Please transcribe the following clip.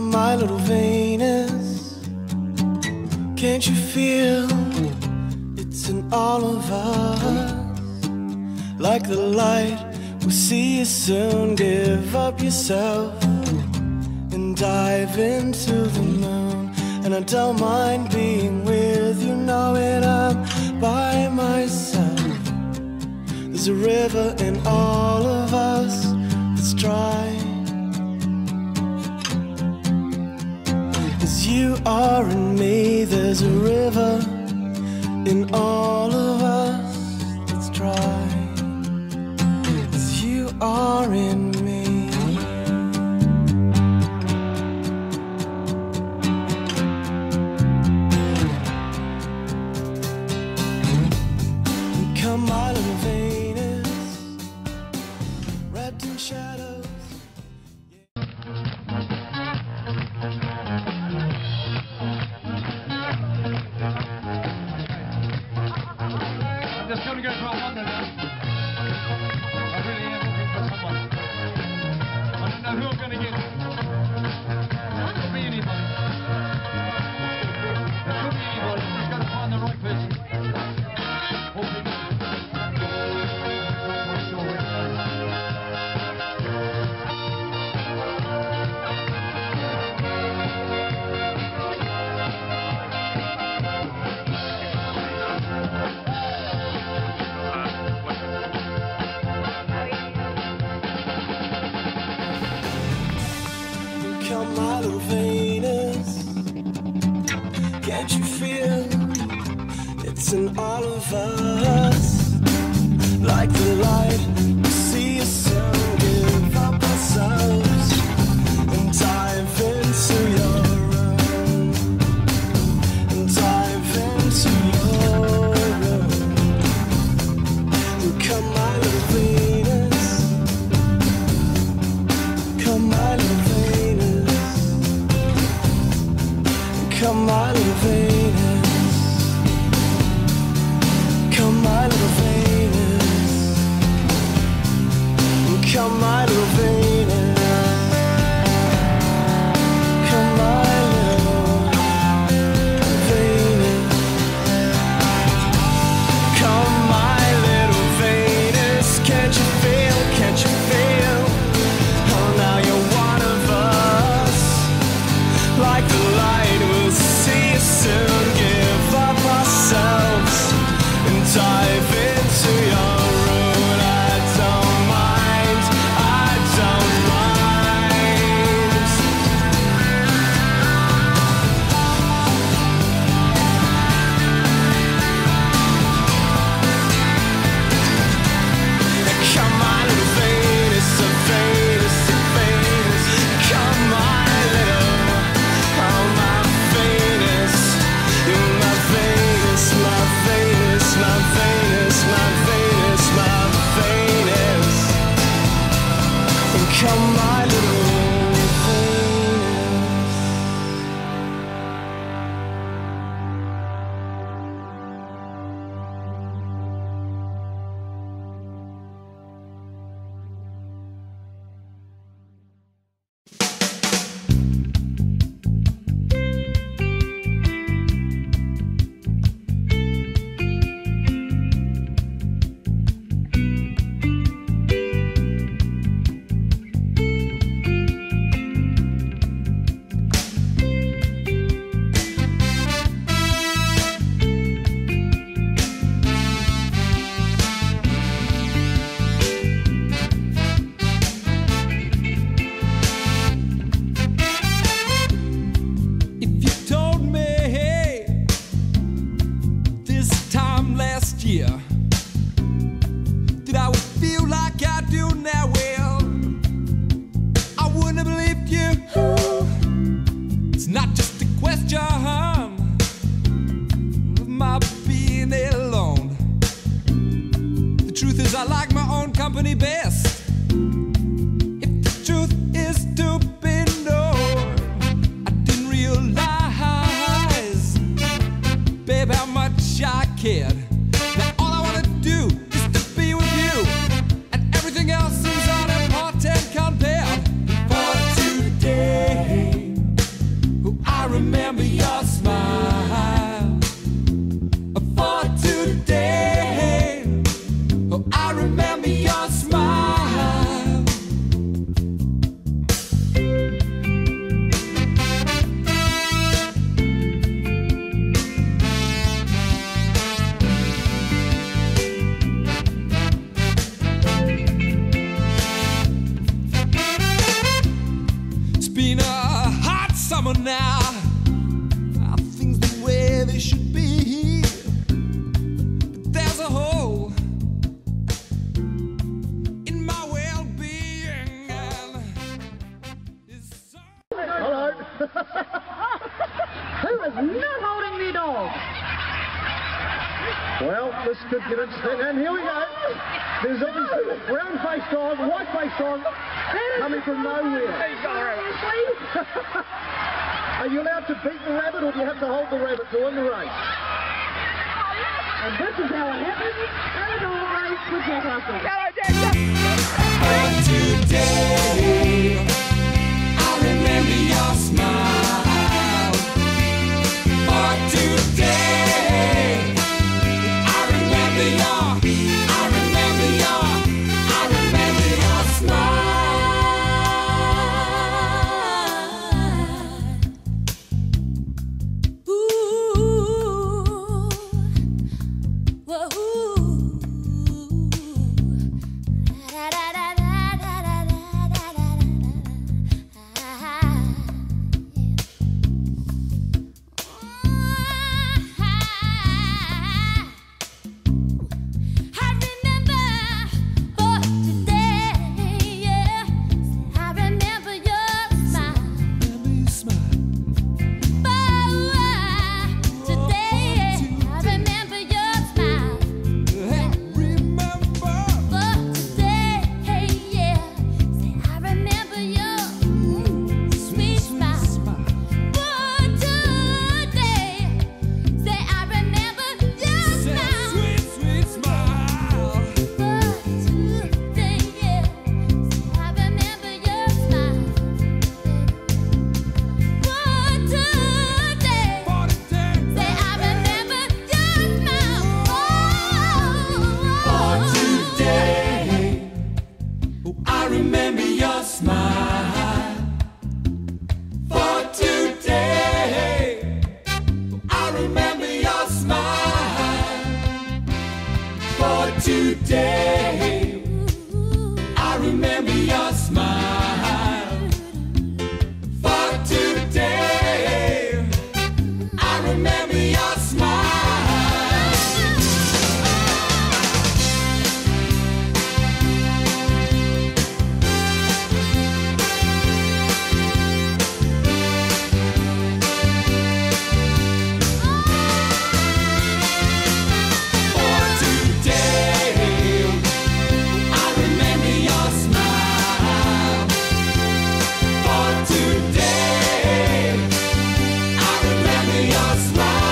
my little Venus. Can't you feel it's in all of us? Like the light, we'll see you soon. Give up yourself and dive into the moon. And I don't mind being with you knowing I'm by myself. There's a river in all of us that's dry. you are in me, there's a river in all. Venus. Can't you feel it's in all of us? Like the light, we see yourself. company best. And here we go. There's obviously a brown faced dog, white faced dog, coming from nowhere. Are you allowed to beat the rabbit or do you have to hold the rabbit to win the race? And this is how it happens. Hello, Jack Russell. we are smiling.